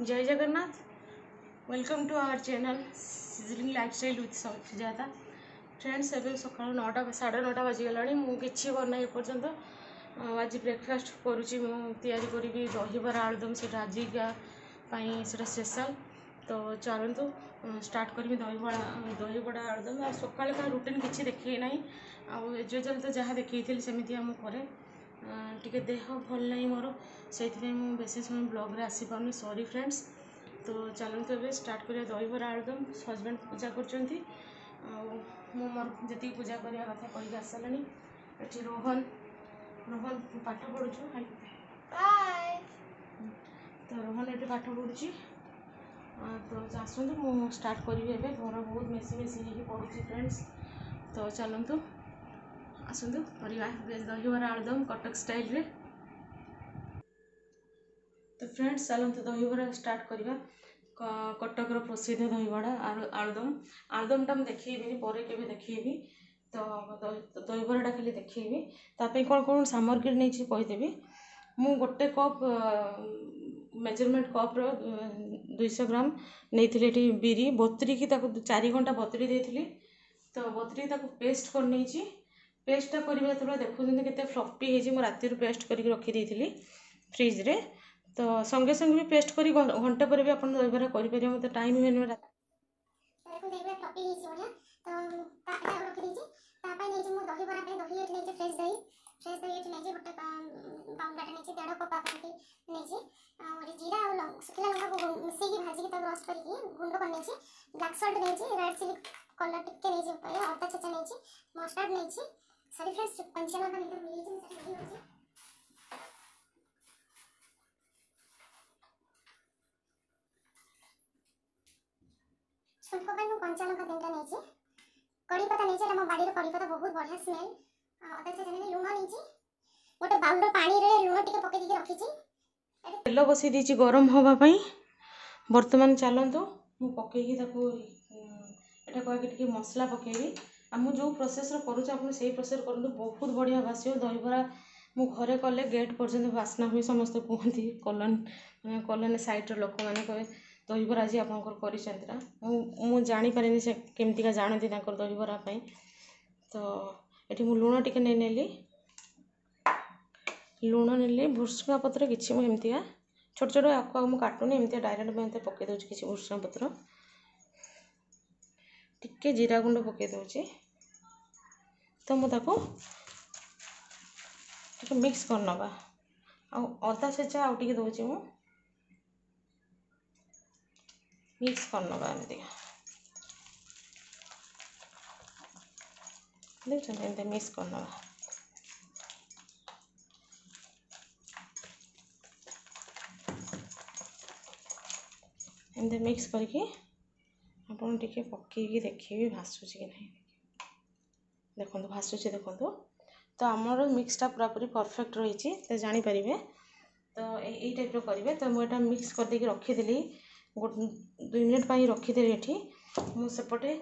जय Jagannath welcome to our channel sizzling lifestyle with Sujata friends एवं सका नौटा साढ़े नौटा बाजिगला मुझे करना एपर्तंत आज ब्रेकफास्ट करी करी दहबरा आलुदम से आज स्पेशल तो चलतु स्टार्ट करी दहबरा बड़ा आलुदम सका रुटिन किसी देखे ना आज जल तो जहाँ देखिए सेमती कैं ଟିକେ ଦେହ ଭଲ ନାହିଁ ମୋର ସେଇଥିପାଇଁ ମୁଁ ବେଶୀ ସମୟ ବ୍ଲଗ୍ରେ ଆସିପାରୁନି ସରି ଫ୍ରେଣ୍ଡସ୍ ତ ଚାଲନ୍ତୁ ଏବେ ଷ୍ଟାର୍ଟ କରିବା ଦହିବରା ଆଳୁଦମ୍ ହଜବ୍ୟାଣ୍ଡ ପୂଜା କରୁଛନ୍ତି ଆଉ ମୁଁ ମୋର ଯେତିକି ପୂଜା କରିବା କଥା କହିକି ଆସିଲାଣି ଏଠି ରୋହନ ରୋହନ ପାଠ ପଢ଼ୁଛୁ ତ ରୋହନ ଏଠି ପାଠ ପଢ଼ୁଛି ତ ଆସନ୍ତୁ ମୁଁ ଷ୍ଟାର୍ଟ କରିବି ଏବେ ଘର ବହୁତ ମେସି ମେସି ହେଇକି ପଡ଼ୁଛି ଫ୍ରେଣ୍ଡସ୍ ତ ଚାଲନ୍ତୁ ᱥᱩᱱᱫᱚ পৰিৱাৰৰ দগৱৰ আড়দম কটক ষ্টাইলৰে তো ফ্ৰেণ্ডছ সালন্ত তো দইৱৰ আৰ্ট আৰদম আৰদম দাম দেখিব নি pore কি দেখিবি তো আবা তো দইৱৰ ৰাখিলে দেখিবি তাৰ পে কোন কোন সামগ্ৰী নাইছি কহি দেবি মু গটে কাপ মেজৰমেন্ট কাপৰ 200 গ্ৰাম নেথলিটি বিৰি বতৰি কি তাকু 4 ঘণ্টা বতৰি দিছিল তো বতৰি তাকু পেষ্ট কৰ নেছি পেস্টটা କରିବା ଯେତେବେଳେ ଦେଖୁଛନ୍ତି କେତେ ଫ୍ଲଫି ହେଇଛି ମୁଁ ରାତିରୁ ପେଷ୍ଟ କରିକି ରଖିଦେଇଥିଲି ଫ୍ରିଜ୍ରେ ତ ସଙ୍ଗେ ସଙ୍ଗେ ବି ପେଷ୍ଟ କରି ଘଣ୍ଟେ ପରେ ବି ଆପଣ ଦହିବରା କରିପାରିବେ ମୋତେ ଟାଇମ୍ ହୁଏନି ଶୁଖିଲା ଲଙ୍କାକୁ ମିଶେଇକି ଭାଜିକି ତାକୁ କରିକି ଗୁଣ୍ଡ କରିନେଇଛି ବ୍ଲାକ୍ ସଲ୍ଟ ନେଇଛି ରେଡ୍ ଚିଲି କଲର୍ ଟିକେ ନେଇଛି ଅଦା ଛେଚା ନେଇଛି ମଷ୍ଟାର୍ଡ଼ ନେଇଛି So the first functional one is regions and regions. ଶୁଣ୍ଠପାଣି କଞ୍ଚା ଲଙ୍କା ତିନିଟା ନେଇଛି କଢ଼ି ପତା ନେଇଛି ଏଇଟା ମୋ ବାଡ଼ିର କଢ଼ି ପତା ବହୁତ ବଢ଼ିଆ ସ୍ମେଲ୍ ଅଦା ଚଟଣି ଲୁଣ ନେଇଛି ଗୋଟେ ବାଉଣ୍ଡ ପାଣିରେ ଲୁଣ ଟିକେ ପକେଇ ଦେଇକି ରଖିଛି ତେଲ ବସେଇ ଦେଇଛି ଗରମ ହେବା ପାଇଁ ବର୍ତ୍ତମାନ ଚାଲନ୍ତୁ ମୁଁ ପକେଇକି ତାକୁ ଏଟାକୁ ଆଗେ ଟିକେ ମସଲା ପକେଇବି ଆଉ ମୁଁ ଯେଉଁ ପ୍ରୋସେସ୍ରେ କରୁଛି ଆପଣ ସେଇ ପ୍ରୋସେସ୍ରେ କରନ୍ତୁ ବହୁତ ବଢ଼ିଆ ବାସିବ ଦହିବରା ମୁଁ ଘରେ କଲେ ଗେଟ୍ ପର୍ଯ୍ୟନ୍ତ ବାସ୍ନା ହୁଏ ସମସ୍ତେ କୁହନ୍ତି କଲନ ମାନେ କଲୋନୀ ସାଇଡ଼୍ର ଲୋକମାନେ କହିବେ ଦହିବରା ଆଜି ଆପଣଙ୍କର କରିଛନ୍ତି ନା ମୁଁ ମୁଁ ଜାଣିପାରିନି ସେ କେମିତିକା ଜାଣନ୍ତି ତାଙ୍କର ଦହିବରା ପାଇଁ ତ ଏଠି ମୁଁ ଲୁଣ ଟିକେ ନେଇ ନେଲି ଲୁଣ ନେଲି ଭୃଷୁଙ୍ଗା ପତ୍ର କିଛି ମୁଁ ଏମିତିକା ଛୋଟ ଛୋଟ ଆକୁ ଆଉ ମୁଁ କାଟୁନି ଏମିତିଆ ଡାଇରେକ୍ଟ ମୁଁ ଏମିତି ପକେଇ ଦେଉଛି କିଛି ଭୃଷୁଙ୍ଗା ପତ୍ର ଟିକେ ଜିରା ଗୁଣ୍ଡ ପକେଇ ଦେଉଛି तो मुझे मिक्स कर ना आदा सेचा आगे दौर मिक्स कर नवा एम देखते मिक्स कर ना एम मिक्स करके पक देखिए भाषुच कि नहीं देखो भाषुच्छे देखो तो आम मिक्सटा पूरा पूरी परफेक्ट रही जापर तो यही टाइप रे तो मुझे मिक्स कर देखिए रखीदेली दुई मिनिट पर रखीदेली ये मुझे सेपटे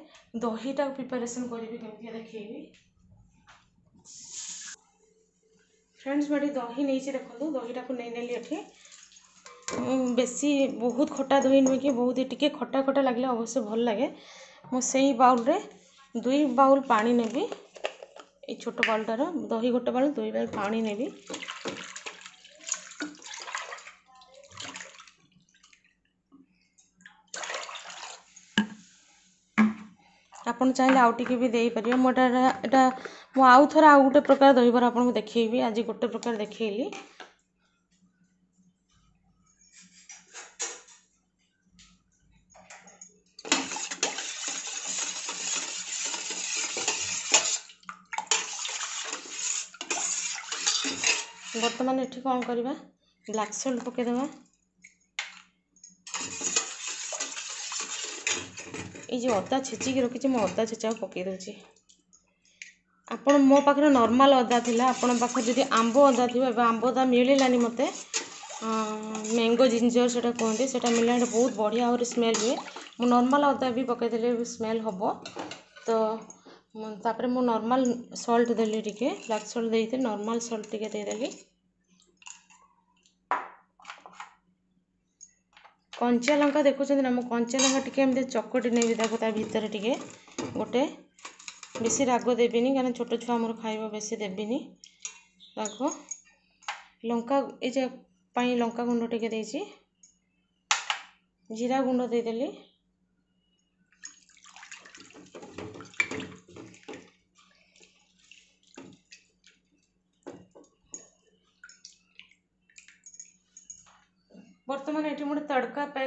दहीटा प्रिपेरेसन कर कमी देखी फ्रेंड्स मुझे दही नहीं देखो दहीटा को नहीं ये बेसी बहुत खटा दही नुह कि बहुत टी खटा खटा लगे अवश्य भल लगे मुझे बाउल ଦୁଇ ବାଉଲ୍ ପାଣି ନେବି ଏଇ ଛୋଟ ବାଉଲ୍ଟାର ଦହି ଗୋଟେ ବାଉଲ୍ ଦୁଇ ବାଉଲ୍ ପାଣି ନେବି ଆପଣ ଚାହିଁଲେ ଆଉ ଟିକେ ବି ଦେଇପାରିବେ ମୁଁ ଏଇଟା ଏଇଟା ମୁଁ ଆଉ ଥରେ ଆଉ ଗୋଟେ ପ୍ରକାର ଦହିବରା ଆପଣଙ୍କୁ ଦେଖେଇବି ଆଜି ଗୋଟେ ପ୍ରକାର ଦେଖେଇଲି ବର୍ତ୍ତମାନ ଏଠି କ'ଣ କରିବା ବ୍ଲାକ୍ ସଲ୍ଟ ପକାଇଦେବା ଏଇ ଯେଉଁ ଅଦା ଛେଚିକି ରଖିଛି ମୁଁ ଅଦା ଛେଚାକୁ ପକାଇ ଦେଉଛି ଆପଣ ମୋ ପାଖରେ ନର୍ମାଲ୍ ଅଦା ଥିଲା ଆପଣଙ୍କ ପାଖରେ ଯଦି ଆମ୍ବ ଅଦା ଥିବ ଏବେ ଆମ୍ବ ଅଦା ମିଳିଲାନି ମୋତେ ମ୍ୟାଙ୍ଗୋ ଜିଞ୍ଜର ସେଇଟା କୁହନ୍ତି ସେଇଟା ମିଳିଲାଣି ବହୁତ ବଢ଼ିଆ ଆହୁରି ସ୍ମେଲ୍ ହୁଏ ମୁଁ ନର୍ମାଲ୍ ଅଦା ବି ପକାଇଦେଲେ ସ୍ମେଲ୍ ହେବ ତ ତାପରେ ମୁଁ ନର୍ମାଲ୍ ସଲ୍ଟ ଦେଲି ଟିକେ ବ୍ଲାକ୍ ସଲ୍ଟ ଦେଇଥିଲି ନର୍ମାଲ୍ ସଲ୍ଟ ଟିକେ ଦେଇଦେଲି କଞ୍ଚା ଲଙ୍କା ଦେଖୁଛନ୍ତି ନା ମୁଁ କଞ୍ଚା ଲଙ୍କା ଟିକେ ଏମିତି ଚକଟି ନେବି ତାକୁ ତା ଭିତରେ ଟିକେ ଗୋଟେ ବେଶୀ ରାଗ ଦେବିନି କାରଣ ଛୋଟ ଛୁଆ ଆମର ଖାଇବ ବେଶୀ ଦେବିନି ରାଗ ଲଙ୍କା ଏ ଯେ ପାଇଁ ଲଙ୍କା ଗୁଣ୍ଡ ଟିକେ ଦେଇଛି ଜିରା ଗୁଣ୍ଡ ଦେଇଦେଲି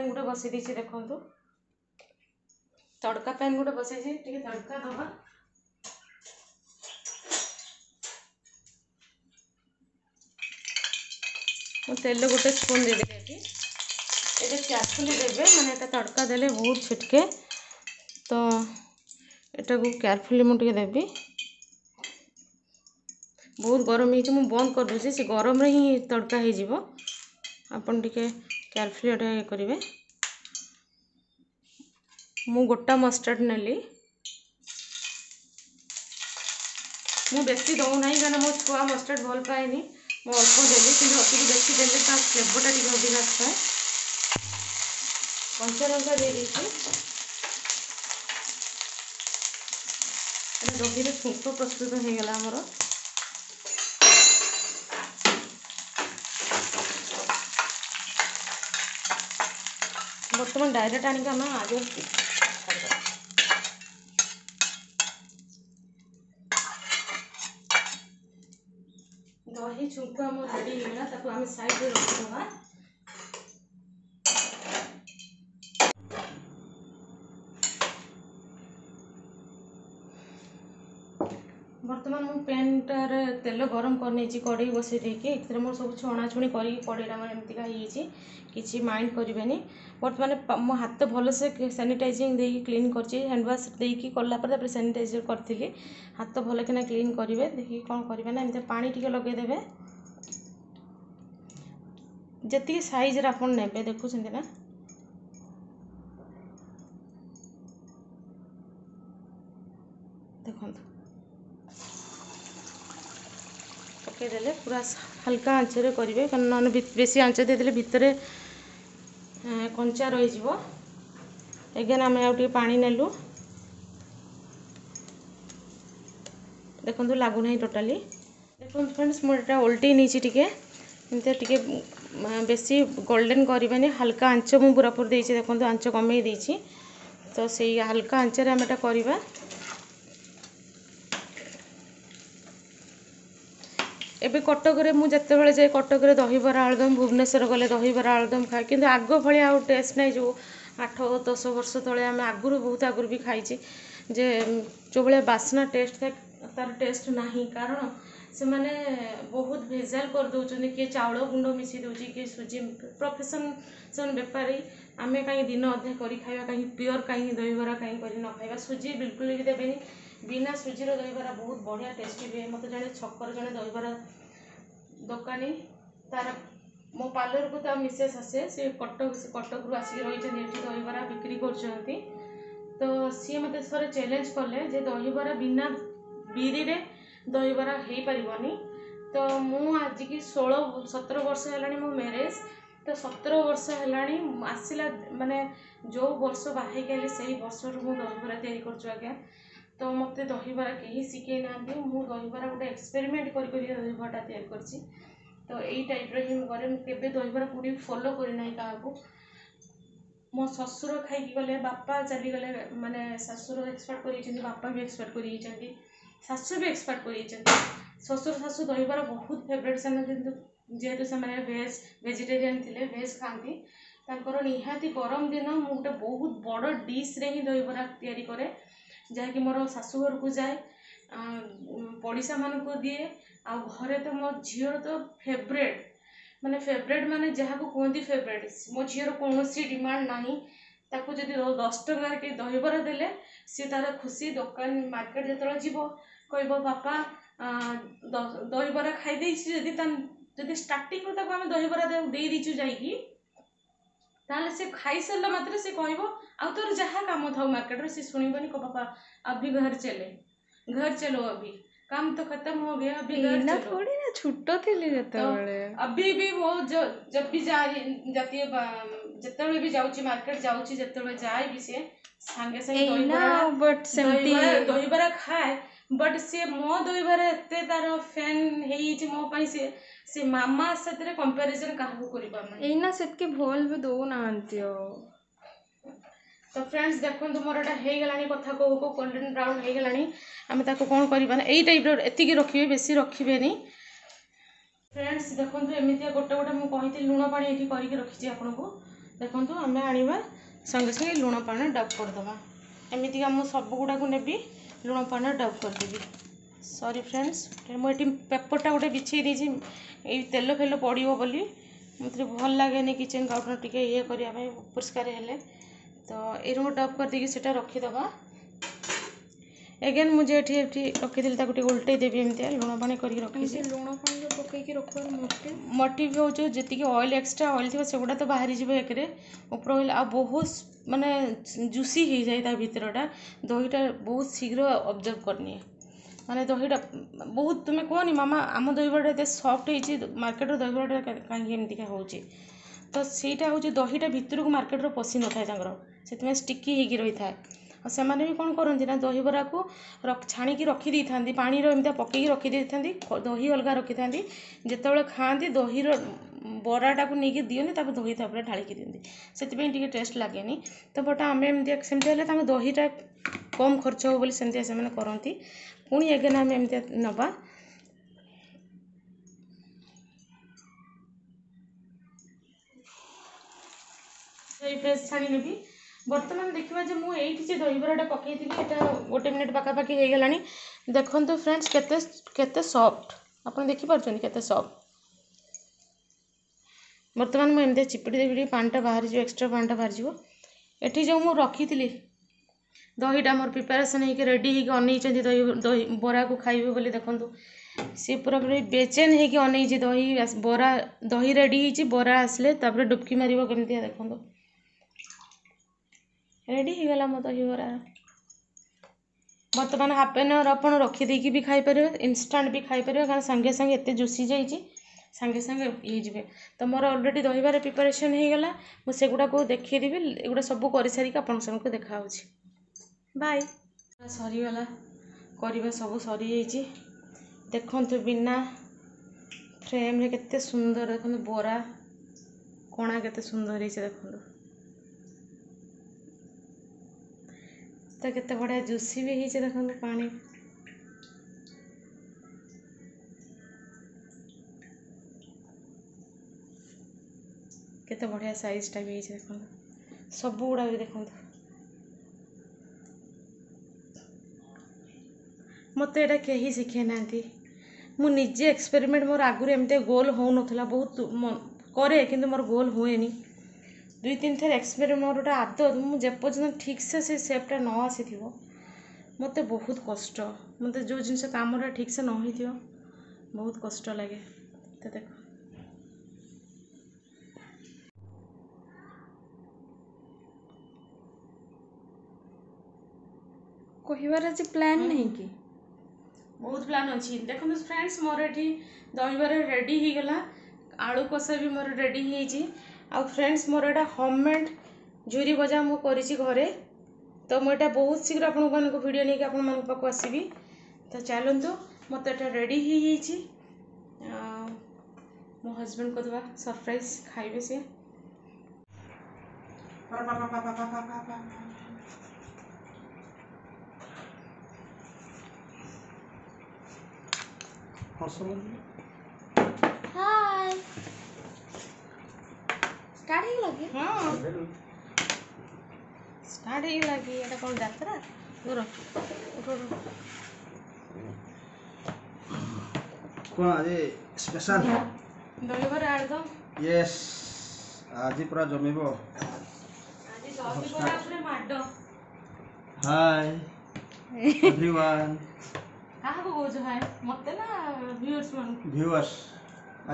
ମୁଁ ଗୋଟେ ବସେଇ ଦେଇଛି ଦେଖନ୍ତୁ ତଡ଼କା ପାଇଁ ମୁଁ ଗୋଟେ ବସେଇଛି ଟିକେ ତଡ଼କା ଦେବା ମୁଁ ତେଲ ଗୋଟେ ସ୍ପୁନ୍ ଦେଇଦେବି ଏଠି ଏଇଟା କ୍ୟାପ୍ସୁଲି ଦେବେ ମାନେ ଏଇଟା ତଡ଼କା ଦେଲେ ବହୁତ ଛିଟକେ ତ ଏଟାକୁ କେୟାରଫୁଲି ମୁଁ ଟିକେ ଦେବି ବହୁତ ଗରମ ହେଇଛି ମୁଁ ବନ୍ଦ କରିଦେଉଛି ସେ ଗରମରେ ହିଁ ତଡ଼କା ହେଇଯିବ ଆପଣ ଟିକେ क्यालकुलेटर ये करेंगे मु गोटा मस्टर्ड नली मु बेसी दौना क्या मो छुआ मस्टर्ड भल पाए मुझे देवी कि अति बेस देने फ्लेवरटा टी अभी आए कंचा लंका दे दीजिए प्रस्तुत हो प्रस्तुत होगा ବର୍ତ୍ତମାନ ଡାଇରେକ୍ଟ ଆଣିକି ଆମେ ଆଗେ ଦହି ଛୁଙ୍କ ଆମର ରେଡ଼ି ହେଇଗଲା ତାକୁ ଆମେ ସାଇଡ଼ରେ ରଖିଦେବା ତେଲ ଗରମ କରିନେଇଛି କଡ଼େଇ ବସେଇ ଦେଇକି ଏଥିରେ ମୋର ସବୁ ଛଣାଛୁଣି କରିକି କଡ଼େଇଟା ଆମର ଏମିତିକା ହେଇଯାଇଛି କିଛି ମାଇଣ୍ଡ କରିବେନି ବର୍ତ୍ତମାନ ମୋ ହାତ ଭଲସେ ସାନିଟାଇଜିଂ ଦେଇକି କ୍ଲିନ୍ କରିଛି ହ୍ୟାଣ୍ଡୱାଶ୍ ଦେଇକି କଲା ପରେ ତାପରେ ସାନିଟାଇଜର୍ କରିଥିଲି ହାତ ଭଲକିନା କ୍ଲିନ୍ କରିବେ ଦେଖିକି କ'ଣ କରିବେ ନା ଏମିତି ପାଣି ଟିକେ ଲଗାଇଦେବେ ଯେତିକି ସାଇଜ୍ର ଆପଣ ନେବେ ଦେଖୁଛନ୍ତି ନା ପକାଇଦେଲେ ପୁରା ହାଲକା ଆଞ୍ଚରେ କରିବେ କାରଣ ନହେଲେ ବେଶୀ ଆଞ୍ଚ ଦେଇଦେଲେ ଭିତରେ କଞ୍ଚା ରହିଯିବ ଏଗେନ୍ ଆମେ ଆଉ ଟିକେ ପାଣି ନେଲୁ ଦେଖନ୍ତୁ ଲାଗୁନାହିଁ ଟୋଟାଲି ଦେଖନ୍ତୁ ଫ୍ରେଣ୍ଡସ୍ ମୁଁ ଏଇଟା ଓଲଟେଇ ନେଇଛି ଟିକେ ଏମିତି ଟିକେ ବେଶୀ ଗୋଲ୍ଡେନ୍ କରିବେନି ହାଲକା ଆଞ୍ଚ ମୁଁ ପୁରାପୁରି ଦେଇଛି ଦେଖନ୍ତୁ ଆଞ୍ଚ କମେଇ ଦେଇଛି ତ ସେଇ ହାଲକା ଆଞ୍ଚରେ ଆମେ ଏଇଟା କରିବା ଏବେ କଟକରେ ମୁଁ ଯେତେବେଳେ ଯାଏ କଟକରେ ଦହିବରା ଆଳୁଦମ ଭୁବନେଶ୍ୱର ଗଲେ ଦହିବରା ଆଳୁଦମ ଖାଏ କିନ୍ତୁ ଆଗ ଭଳି ଆଉ ଟେଷ୍ଟ ନାହିଁ ଯେଉଁ ଆଠ ଦଶ ବର୍ଷ ତଳେ ଆମେ ଆଗରୁ ବହୁତ ଆଗରୁ ବି ଖାଇଛି ଯେ ଯେଉଁଭଳିଆ ବାସ୍ନା ଟେଷ୍ଟ ଥାଏ ତା'ର ଟେଷ୍ଟ ନାହିଁ କାରଣ ସେମାନେ ବହୁତ ଭେଜାଲ କରିଦେଉଛନ୍ତି କିଏ ଚାଉଳ ଗୁଣ୍ଡ ମିଶାଇ ଦେଉଛି କିଏ ସୁଜି ପ୍ରଫେସନ୍ ସେମାନେ ବେପାରୀ ଆମେ କାହିଁକି ଦିନ ଅଧେ କରି ଖାଇବା କାହିଁକି ପିଓର କାହିଁକି ଦହିବରା କାହିଁକି କରି ନ ଖାଇବା ସୁଜି ବିଲକୁଲ ବି ଦେବେନି ବିନା ସୁଜିର ଦହିବରା ବହୁତ ବଢ଼ିଆ ଟେଷ୍ଟି ହୁଏ ମୋତେ ଜଣେ ଛକରେ ଜଣେ ଦହିବରା ଦୋକାନୀ ତା'ର ମୋ ପାର୍ଲରକୁ ତା ମିସେସ୍ ଆସେ ସେ କଟକ ସେ କଟକରୁ ଆସିକି ରହିଛନ୍ତି ଏଠି ଦହିବରା ବିକ୍ରି କରୁଛନ୍ତି ତ ସିଏ ମୋତେ ଥରେ ଚ୍ୟାଲେଞ୍ଜ କଲେ ଯେ ଦହିବରା ବିନା ବିରିରେ ଦହିବରା ହେଇପାରିବନି ତ ମୁଁ ଆଜିକି ଷୋହଳ ସତର ବର୍ଷ ହେଲାଣି ମୋ ମ୍ୟାରେଜ୍ ତ ସତର ବର୍ଷ ହେଲାଣି ଆସିଲା ମାନେ ଯେଉଁ ବର୍ଷ ବାହାହେଇକି ହେଲି ସେଇ ବର୍ଷରୁ ମୁଁ ଦହିବରା ତିଆରି କରୁଛୁ ଆଜ୍ଞା ତ ମୋତେ ଦହିବରା କେହି ଶିଖେଇ ନାହାନ୍ତି ମୁଁ ଦହିବରା ଗୋଟେ ଏକ୍ସପେରିମେଣ୍ଟ କରି କରି ଦହିବରାଟା ତିଆରି କରିଛି ତ ଏଇ ଟାଇପ୍ର ହିଁ ମୁଁ କରେ ମୁଁ କେବେ ଦହିବରା କେଉଁଠି ଫଲୋ କରିନାହିଁ କାହାକୁ ମୋ ଶ୍ୱଶୁର ଖାଇକି ଗଲେ ବାପା ଚାଲିଗଲେ ମାନେ ଶାଶୁର ଏକ୍ସପର୍ଟ କରିଯାଇଛନ୍ତି ବାପା ବି ଏକ୍ସପର୍ଟ କରିଯାଇଛନ୍ତି ଶାଶୁ ବି ଏକ୍ସପର୍ଟ କରିଯାଇଛନ୍ତି ଶ୍ୱଶୁର ଶାଶୁ ଦହିବରା ବହୁତ ଫେଭରେଟ୍ ସେମାନେ କିନ୍ତୁ ଯେହେତୁ ସେମାନେ ଭେଜ୍ ଭେଜିଟେରିଆନ୍ ଥିଲେ ଭେଜ୍ ଖାଆନ୍ତି ତାଙ୍କର ନିହାତି ଗରମ ଦିନ ମୁଁ ଗୋଟେ ବହୁତ ବଡ଼ ଡିସ୍ରେ ହିଁ ଦହିବରା ତିଆରି କରେ ଯାହାକି ମୋର ଶାଶୁଘରକୁ ଯାଏ ପଡ଼ିଶାମାନଙ୍କୁ ଦିଏ ଆଉ ଘରେ ତ ମୋ ଝିଅର ତ ଫେଭରେଟ୍ ମାନେ ଫେଭରେଟ୍ ମାନେ ଯାହାକୁ କୁହନ୍ତି ଫେଭରେଟ୍ ମୋ ଝିଅର କୌଣସି ଡିମାଣ୍ଡ ନାହିଁ ତାକୁ ଯଦି ଦଶ ଟଙ୍କାରେ କେହି ଦହିବରା ଦେଲେ ସିଏ ତା'ର ଖୁସି ଦୋକାନ ମାର୍କେଟ୍ ଯେତେବେଳେ ଯିବ କହିବ ବାପା ଦହିବରା ଖାଇଦେଇଛି ଯଦି ତା ଯଦି ଷ୍ଟାର୍ଟିଂରୁ ତାକୁ ଆମେ ଦହିବରା ଦେଇ ଦେଇଛୁ ଯାଇକି ତାହେଲେ ସେ ଖାଇସାରିଲା ମାତ୍ରେ ସେ କହିବ ଆଉ ତୋର ଯାହା କାମ ଥାଉ ମାର୍କେଟରେ ସେ सुनेगा नहीं को पापा अब भी घर चले घर चलो अभी काम तो खत्म हो गया अभी घर ना चलो थोड़ी ना छुट्टो थी जेतेबेले अभी भी वो जो जब भी जा जाती है जेतेबेले भी जाउची मार्केट जाउची जेतेबेले जाए भी से ସାଙ୍ଗେ ସାଙ୍ଗେ ଦହିବରା ବଟ୍ ସେମିତି ଦହିବରା ଖାଏ ବଟ୍ ସିଏ ମୋ ଦହିବରା ଏତେ ତାର ଫ୍ୟାନ୍ ହେଇଯାଇଛି ମୋ ପାଇଁ ସିଏ ସେ ମାମା ସାଥିରେ କମ୍ପାରିଜନ୍ କାହାକୁ କରିପାରୁନାହିଁ ଏଇନା ସେତିକି ଭଲ ବି ଦେଉନାହାନ୍ତି ଆଉ তো ଫ୍ରେଣ୍ଡସ୍ ଦେଖନ୍ତୁ ମୋର ଏଇଟା ହେଇଗଲାଣି କଥା କହୁ କହୁ ଗୋଲ୍ଡେନ୍ ବ୍ରାଉନ୍ ହେଇଗଲାଣି ଆମେ ତାକୁ କ'ଣ କରିବା ନା ଏଇ ଟାଇପ୍ର ଏତିକି ରଖିବେ ବେଶୀ ରଖିବେନି ଫ୍ରେଣ୍ଡସ୍ ଦେଖନ୍ତୁ ଏମିତିଆ ଗୋଟେ ଗୋଟେ ମୁଁ କହିଥିଲି ଲୁଣ ପାଣି ଏଠି କରିକି ରଖିଛି ଆପଣଙ୍କୁ ଦେଖନ୍ତୁ ଆମେ ଆଣିବା ସଙ୍ଗେ ସଙ୍ଗେ ଲୁଣ ପାଣିରେ ଡବ୍ କରିଦେବା ଏମିତିକା ମୁଁ ସବୁଗୁଡ଼ାକୁ ନେବି ଲୁଣ ପାଣିରେ ଡବ୍ କରିଦେବି ସରି ଫ୍ରେଣ୍ଡସ୍ ମୁଁ ଏଠି ପେପର୍ଟା ଗୋଟେ ବିଛେଇ ଦେଇଛି ଏଇ ତେଲ ଫେଲ ପଡ଼ିବ ବୋଲି ମୋତେ ଭଲ ଲାଗେନି କିଚେନ୍ ପାଉଡ଼ର ଟିକେ ଇଏ କରିବା ପାଇଁ ପରିଷ୍କାର ହେଲେ तो यूरो डब कर देकी सेटा रखीदबा ଏଗେନ୍ ମୁଁ ଯେଉଁଠି ଏଠି ରଖିଥିଲି ତାକୁ ଟିକେ ଉଲଟେଇ ଦେବି ଏମିତିଆ ଲୁଣ ପାଣି କରିକି ରଖିଛି ଲୁଣ ପାଣିରେ ପକେଇକି ରଖିବାର ମୋଟିଭ୍ ମୋଟିଭ୍ ହେଉଛି ଯେତିକି ଅଏଲ୍ ଏକ୍ସଟ୍ରା ଅଏଲ୍ ଥିବ ସେଗୁଡ଼ା ତ ବାହାରିଯିବ ଏକରେ ଉପର ଅଏଲ୍ ଆଉ ବହୁତ ମାନେ ଜୁସି ହେଇଯାଏ ତା ଭିତରଟା ଦହିଟା ବହୁତ ଶୀଘ୍ର ଅବଜର୍ଭ କରିନିଏ ମାନେ ଦହିଟା ବହୁତ ତୁମେ କୁହନି ମାମା ଆମ ଦହିବରାଟା ଏତେ ସଫ୍ଟ ହେଇଛି ମାର୍କେଟର ଦହିବରାଟା କାହିଁକି ଏମିତିକା ହେଉଛି ତ ସେଇଟା ହେଉଛି ଦହିଟା ଭିତରକୁ ମାର୍କେଟର ପଶି ନଥାଏ ତାଙ୍କର से स्टिकी होगी रही था से कौन करती दहबरा को छाणी रखी था पानी एमता पकई रखी था दही अलग रखी था जितेबाला खाते दही र बराटा को लेकिन दिखे दही तरह ढाक दिखती से टेस्ट लगे तो बट आम एमतीम दहीटा कम खर्च होने करती पुणी एगेन आम एम ना छाड़ी बर्तमान देखा जो मुझे दही बराटा टा पकई गोटे मिनिट पखापाखी होगा देखते फ्रेंड्स केफ्ट सफ्ट आप देखिपी के बर्तमान मुझे चिपटी देवी पानीटा बाहर जो एक्सट्रा पानीटा बाहर जो ये मुझे रखी थी दहीटा मोर प्रिपेरेसन होडी अनई दही दही बरा को खाइबे देखूँ सी पूरा पूरा बेचेन होने दही बरा दही रेडी बरा आसले डुबकी मार कमी देखो ରେଡ଼ି ହେଇଗଲା ମୋ ଦହିବରା ବର୍ତ୍ତମାନ ହାଫ୍ ଆନ୍ ଆୱାର୍ ଆପଣ ରଖିଦେଇକି ବି ଖାଇପାରିବେ ଇନଷ୍ଟାଣ୍ଟ ବି ଖାଇପାରିବେ କାରଣ ସାଙ୍ଗେ ସାଙ୍ଗେ ଏତେ ଜୁସି ଯାଇଛି ସାଙ୍ଗେ ସାଙ୍ଗେ ହେଇଯିବେ ତ ମୋର ଅଲରେଡ଼ି ଦହିବାର ପ୍ରିପାରେସନ୍ ହେଇଗଲା ମୁଁ ସେଗୁଡ଼ାକୁ ଦେଖେଇଦେବି ଏଗୁଡ଼ା ସବୁ କରିସାରିକି ଆପଣଙ୍କ ସାଙ୍ଗକୁ ଦେଖାହେଉଛି ବାଏ ସରିଗଲା କରିବା ସବୁ ସରିଯାଇଛି ଦେଖନ୍ତୁ ବିନା ଫ୍ରେମ୍ରେ କେତେ ସୁନ୍ଦର ଦେଖନ୍ତୁ ବରା କଣା କେତେ ସୁନ୍ଦର ହେଇଛି ଦେଖନ୍ତୁ तो कत बढ़िया जूसी भी हो देख के बढ़िया सैजटा भी हो देख सब गुड़ा भी देखता मत ये कहीं शिखे ना मुझे एक्सपेरिमेंट मोर आगुरी एमती गोल हो बहुत कै कि मोर गोल हुए नहीं दुई तीन थर एक्सपेरिमेंट आदत मुझे ठीक से से सेपटा न आसी थी मत बहुत कष्ट मत जो जिन कम ठीक से नई थी बहुत कष्ट लगे तो देख कहार प्लान नहीं कि बहुत प्लान अच्छी देखते फ्रेंड्स मोर ये दही बार रेडी आलू कसा भी मोर रेडी ଆଉ ଫ୍ରେଣ୍ଡସ୍ ମୋର ଏଇଟା ହୋମମେଡ୍ ଝୁରି ଭଜା ମୁଁ କରିଛି ଘରେ ତ ମୁଁ ଏଇଟା ବହୁତ ଶୀଘ୍ର ଆପଣମାନଙ୍କୁ ଭିଡ଼ିଓ ନେଇକି ଆପଣମାନଙ୍କ ପାଖକୁ ଆସିବି ତ ଚାଲନ୍ତୁ ମୋତେ ଏଇଟା ରେଡ଼ି ହେଇଯାଇଛି ମୋ ହଜବେଣ୍ଡକୁ ଦେବା ସରପ୍ରାଇଜ୍ ଖାଇବେ ସିଏ ହସ ଷ୍ଟାର୍ଟ ହେଇଗଲା କି ହଁ ଷ୍ଟାର୍ଟ ହେଇଗଲା କି ଏଇଟା କ'ଣ ଯାତ୍ରା ଦୂର କ'ଣ ଆଜି ସ୍ପେଶାଲ ଦହିବରା ଆଳୁଦମ୍ ୟେସ୍ ଆଜି ପୁରା ଜମିବ ହାଇ ଏଭ୍ରିୱାନ୍ କାହାକୁ କହୁଛ ହାଇ ମୋତେ ନା ଭିଉଅର୍ସ ମାନଙ୍କୁ ଭିଉଅର୍ସ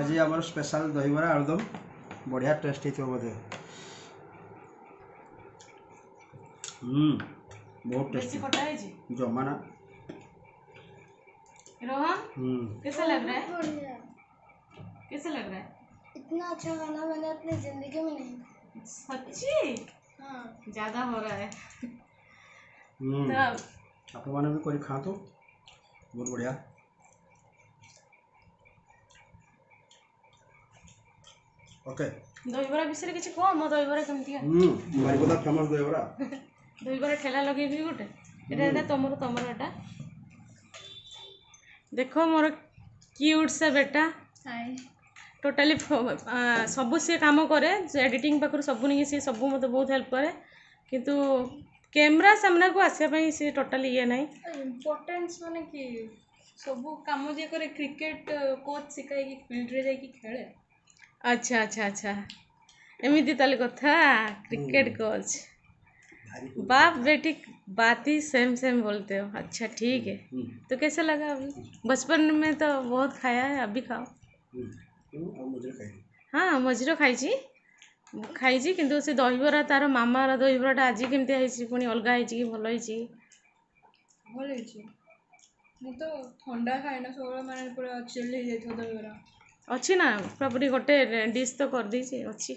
ଆଜି ଆମର ସ୍ପେଶାଲ ଦହିବରା ଆଳୁଦମ୍ बढ़िया टेस्टी थी बोधे बहुत टेस्टी खट्टा है जी जमाना रोहन हम्म। कैसा लग रहा है कैसा लग रहा है इतना अच्छा खाना मैंने अपनी जिंदगी में नहीं सच्ची हाँ ज़्यादा हो रहा है हम्म। तो आप भी कोई खा तो बहुत बढ़िया ଓକେ ଦହିବରା ବିଷୟରେ କିଛି କୁହ ମୋ ଦହିବରା କେମିତିଆ ବାରିପଦା ଫେମସ୍ ଦହିବରା ଦହିବରା ଠେଲା ଲଗେଇବି ଗୋଟେ ଏଇଟା ଏଇଟା ତମର ତମର ଏଇଟା ଦେଖ ମୋର କ୍ୟୁଟ୍ ସେ ବେଟା ଟୋଟାଲି ସବୁ ସିଏ କାମ କରେ ଏଡ଼ିଟିଂ ପାଖରୁ ସବୁ ନେଇକି ସିଏ ସବୁ ମୋତେ ବହୁତ ହେଲ୍ପ କରେ କିନ୍ତୁ କ୍ୟାମେରା ସାମ୍ନାକୁ ଆସିବା ପାଇଁ ସିଏ ଟୋଟାଲି ଇଏ ନାହିଁ ଇମ୍ପୋର୍ଟାନ୍ସ ମାନେ କି ସବୁ କାମ ଯିଏ କରେ କ୍ରିକେଟ୍ କୋଚ୍ ଶିଖାଇକି ଫିଲ୍ଡରେ ଯାଇକି ଖେଳେ अच्छा अच्छा अच्छा एमती तले कथा क्रिकेट कोच बाप बेटी बात ही सेम सेम बोलते हो अच्छा ठीक है तो कैसा लगा अभी बचपन में तो बहुत खाया है अभी खाओ हाँ मझीरो खाई खाई कि दहबरा तार मामार दहबराटा आज कमी पुणी अलग है कि भल मुझे तो थंडा खाए ना सब मैंने पूरा चिल्ली जाइए दहबरा ଅଛି ନା ପୁରାପୁରି ଗୋଟେ ଡିସ୍ ତ କରିଦେଇଛି ଅଛି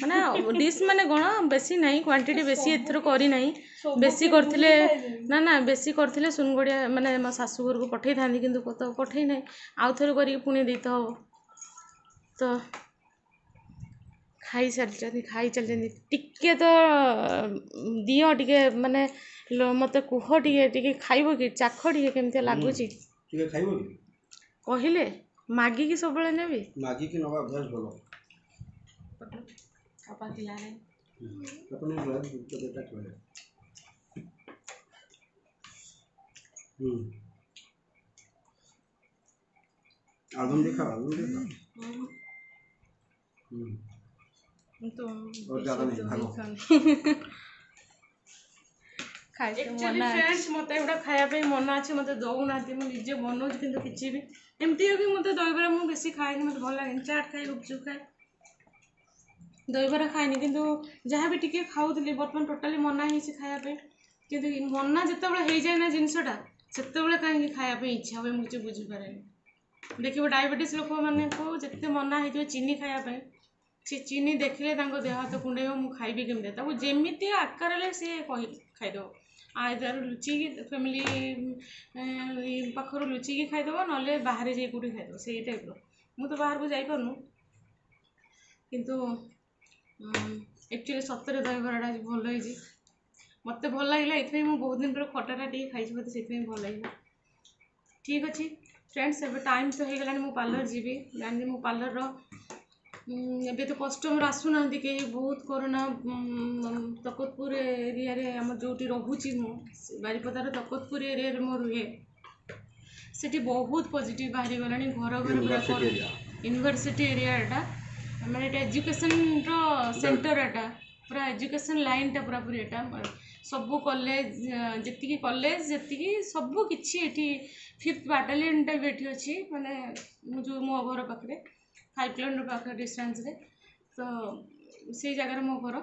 ମାନେ ଡିସ୍ ମାନେ କ'ଣ ବେଶୀ ନାହିଁ କ୍ୱାଣ୍ଟିଟି ବେଶୀ ଏଥିରୁ କରିନାହିଁ ବେଶୀ କରିଥିଲେ ନା ନା ବେଶୀ କରିଥିଲେ ସୁନଗଡ଼ିଆ ମାନେ ମୋ ଶାଶୁ ଘରକୁ ପଠାଇଥାନ୍ତି କିନ୍ତୁ ତ ପଠାଇ ନାହିଁ ଆଉ ଥରେ କରିକି ପୁଣି ଦେଇତେ ହେବ ତ ଖାଇସାରିଛନ୍ତି ଖାଇଚାଲିଛନ୍ତି ଟିକେ ତ ଦିଅ ଟିକେ ମାନେ ମୋତେ କୁହ ଟିକେ ଟିକେ ଖାଇବ କି ଚାଖ ଟିକେ କେମିତିଆ ଲାଗୁଛି କହିଲେ मागी की सब बड़े नहीं मागी की नवा अभ्यास बोलो अपन तिला रहे अपने बड़े तो बेटा क्यों है हम्म आलू देखा आलू देखा हम्म तो और ज़्यादा नहीं खाओ ଆକ୍ଚୁଆଲି ଫ୍ରେଣ୍ଡସ୍ ମୋତେ ଏଗୁଡ଼ା ଖାଇବା ପାଇଁ ମନା ଅଛି ମୋତେ ଦେଉନାହାନ୍ତି ମୁଁ ନିଜେ ବନଉଛି କିନ୍ତୁ କିଛି ବି ଏମିତି କି ମୋତେ ଦହିବରା ମୁଁ ବେଶୀ ଖାଏନି ମୋତେ ଭଲ ଲାଗେନି ଚାଟ୍ ଖାଏ ଗୁପଚୁପ୍ ଖାଏ ଦହିବରା ଖାଏନି କିନ୍ତୁ ଯାହା ବି ଟିକିଏ ଖାଉଥିଲି ବର୍ତ୍ତମାନ ଟୋଟାଲି ମନା ହେଇଛି ଖାଇବା ପାଇଁ କିନ୍ତୁ ମନା ଯେତେବେଳେ ହେଇଯାଏ ନା ଜିନିଷଟା ସେତେବେଳେ କାହିଁକି ଖାଇବା ପାଇଁ ଇଚ୍ଛା ହୁଏ ମୁଁ କିଛି ବୁଝିପାରେନି ଦେଖିବ ଡାଇବେଟିସ୍ ଲୋକମାନଙ୍କୁ ଯେତେ ମନା ହେଇଥିବ ଚିନି ଖାଇବା ପାଇଁ ସେ ଚିନି ଦେଖିଲେ ତାଙ୍କ ଦେହ ହାତ କୁଣ୍ଡେଇବ ମୁଁ ଖାଇବି କେମିତି ତାକୁ ଯେମିତି ଆକାରରେ ସିଏ କହି ଖାଇଦେବ ଆଇଦର୍ ଲୁଚିକି ଫ୍ୟାମିଲି ପାଖରୁ ଲୁଚିକି ଖାଇଦେବ ନହେଲେ ବାହାରେ ଯାଇ କେଉଁଠି ଖାଇଦେବ ସେଇ ଟାଇପ୍ର ମୁଁ ତ ବାହାରକୁ ଯାଇପାରୁନି କିନ୍ତୁ ଆକ୍ଚୁଆଲି ସତରେ ଦହିବରାଟା ଆଜି ଭଲ ହେଇଛି ମୋତେ ଭଲ ଲାଗିଲା ଏଥିପାଇଁ ମୁଁ ବହୁତ ଦିନ ପରେ ଖଟାଟା ଟିକେ ଖାଇଛି ମୋତେ ସେଥିପାଇଁ ଭଲ ଲାଗିଲା ଠିକ୍ ଅଛି ଫ୍ରେଣ୍ଡସ୍ ଏବେ ଟାଇମ୍ ତ ହେଇଗଲାଣି ମୁଁ ପାର୍ଲର ଯିବି ଜାଣିଲି ମୁଁ ପାର୍ଲରର ଏବେ ତ କଷ୍ଟମର୍ ଆସୁନାହାନ୍ତି କେହି ବହୁତ କରୋନା ତକତପୁର ଏରିଆରେ ଆମର ଯେଉଁଠି ରହୁଛି ମୁଁ ବାରିପଦାର ତକତପୁର ଏରିଆରେ ମୁଁ ରୁହେ ସେଠି ବହୁତ ପଜିଟିଭ୍ ବାହାରିଗଲାଣି ଘର ଘର ୟୁନିଭର୍ସିଟି ଏରିଆ ଏଟା ମାନେ ଏଇଟା ଏଜୁକେସନ୍ର ସେଣ୍ଟର୍ ଏଟା ପୁରା ଏଜୁକେସନ୍ ଲାଇନ୍ଟା ପୁରା ପୁରି ଏଟା ସବୁ କଲେଜ ଯେତିକି କଲେଜ ଯେତିକି ସବୁ କିଛି ଏଠି ଫିଫ୍ଥ ବାଟାଲିୟନ୍ଟା ବି ଏଠି ଅଛି ମାନେ ମୁଁ ଯେଉଁ ମୋ ଘର ପାଖରେ फाइव किलोमीटर पाखे डिस्टान्स तो से जगह मो घर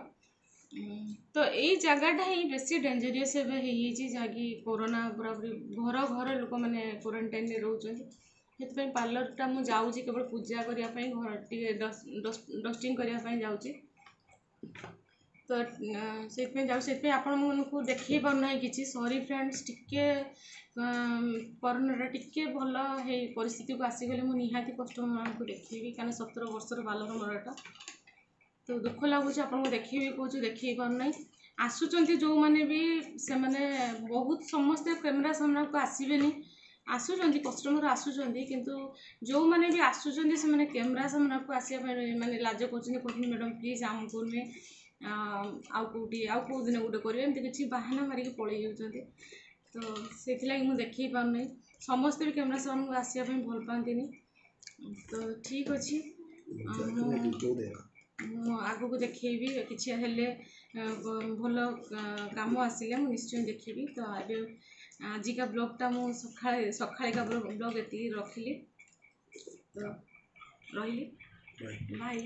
तो यही जगटा ही बेस डेजरीयस एवेजी कोरोना पूरा पूरी घर घर लोक मैंने क्वरेन्टाइन रोचान से टा मुझे केवल पूजा करने घर टे डस्टिंग करने जाऊँ ᱛᱚ ᱥᱮᱛᱷ મે যাও ᱥᱮᱛᱷ મે আপন ᱢᱚᱱᱠᱩ ᱫᱮᱠᱷᱤ ᱵᱟᱨᱱᱟᱭ ᱠᱤᱪᱷᱤ ᱥᱚᱨᱤ ᱯᱷᱨᱮᱱᱰᱥ ᱴᱤᱠᱮ ᱯᱚᱨᱱᱚᱨᱟ ᱴᱤᱠᱮ ᱵᱚᱞᱟ ᱦᱮᱭ ᱯᱚᱨᱤᱥᱛᱤᱛᱤ ᱠᱚ ᱟᱥᱤ ᱜᱮᱞᱮ ᱢᱩ ᱱᱤᱦᱟᱛᱤ ᱠᱚᱥᱴᱚᱢᱟᱱ ᱠᱚ ᱫᱮᱠᱷᱤ ᱵᱤ ᱠᱟᱱᱟ 17 ᱵᱚᱥᱚᱨ ᱨᱮ ᱵᱟᱞᱚ ᱨᱮ ᱢᱚᱨᱟ ᱴᱟ ᱛᱚ ᱫᱩᱠᱷᱚ ᱞᱟᱜᱩ ᱪᱷᱟ ᱟᱯᱱᱚ ᱠᱚ ᱫᱮᱠᱷᱤ ᱦᱩᱭ ᱠᱚ ᱪᱷᱟ ᱫᱮᱠᱷᱤ ᱵᱟᱨᱱᱟᱭ ᱟᱥᱩ ᱪᱷᱟᱱᱛᱤ ᱡᱚ ᱢᱟᱱᱮ ᱵᱤ ᱥᱮ ᱢᱟᱱᱮ ଆଉ କେଉଁଠି ଆଉ କେଉଁଦିନ ଗୋଟେ କରିବେ ଏମିତି କିଛି ବାହାନା ମାରିକି ପଳେଇ ଯାଉଛନ୍ତି ତ ସେଥିଲାଗି ମୁଁ ଦେଖେଇ ପାରୁନାହିଁ ସମସ୍ତେ ବି କ୍ୟାମେରା ସାମ୍ନାକୁ ଆସିବା ପାଇଁ ଭଲ ପାଆନ୍ତିନି ତ ଠିକ୍ ଅଛି ମୁଁ ଆଗକୁ ଦେଖେଇବି କିଛି ହେଲେ ଭଲ କାମ ଆସିଲେ ମୁଁ ନିଶ୍ଚୟ ଦେଖିବି ତ ଏବେ ଆଜିକା ବ୍ଲଗ୍ଟା ମୁଁ ସକାଳେ ସକାଳିକା ବ୍ଲଗ୍ ଏତିକି ରଖିଲି ତ ରହିଲି ବାଏ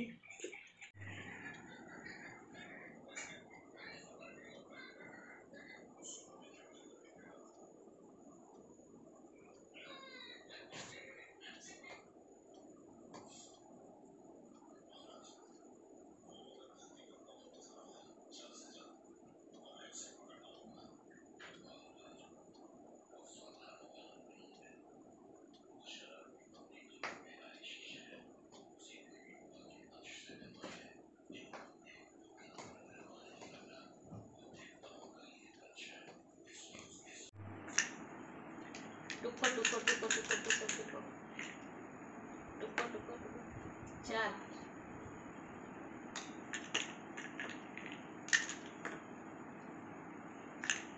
চার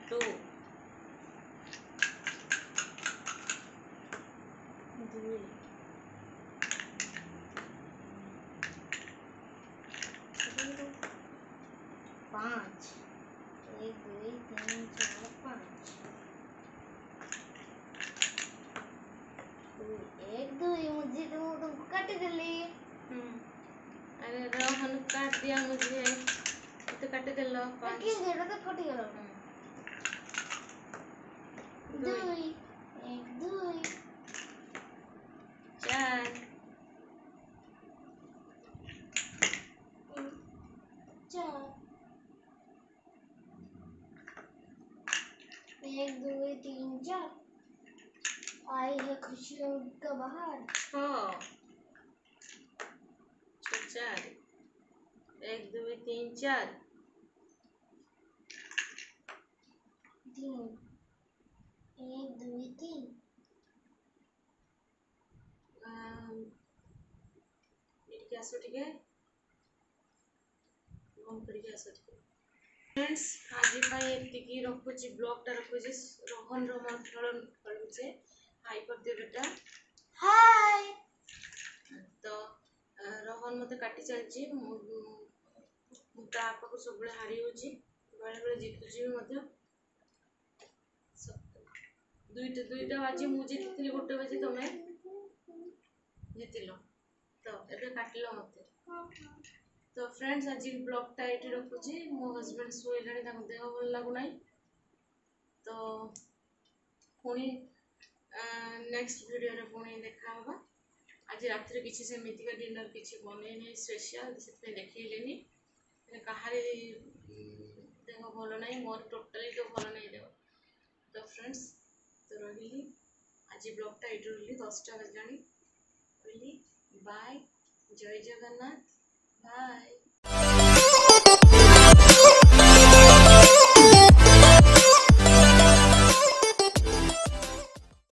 টু দুই পাঁচ ఇది అంగుజీ ఇది కట్టుకెళ్ళావు ఇది তিন চার তিন এক দুই তিন ଏଠିକି ଆସ ଟିକେ ବନ୍ଦ କରିକି ଆସ ଟିକେ ଫ୍ରେଣ୍ଡସ୍ ଆଜି ପାଇଁ ଏତିକି ରଖୁଛି ବ୍ଲଗ୍ଟା ରଖୁଛି ରୋହନର ମନ୍ଥଳ ଖେଳୁଛେ ହାଇ କରିଦିଅ ଡେଟା ହାଇ ତ ରୋହନ ମୋତେ କାଟି ଚାଲିଛି मुटा आप को सब हारी हो बेले बेले जितुची दुईटा दुईटा बाजे मुझे जीति गोटे बाजे तुम्हें जीति ल तो ये काट मत तो फ्रेंड्स आज ब्लगटा ये रखुच्छे मो हजबैंड शुला देह भल लगुना तो पुणी नेक्स्ट वीडियो रे पुणी देखा हाँ आज रात किसी सेमती का डिनर किसी बन स्पेशल से देखे लेनी କାହାରି ଦେହ ଭଲ ନାହିଁ ମୋର ଟୋଟାଲି ଦେହ ଭଲ ନାହିଁ ଦେହ ତ ଫ୍ରେଣ୍ଡସ୍ ତ ରହିଲି ଆଜି ବ୍ଲଗ୍ଟା ଏଇଠି ରହିଲି ଦଶଟା ବାଜିଲାଣି ରହିଲି ବାଏ ଜୟ ଜଗନ୍ନାଥ ବାଏ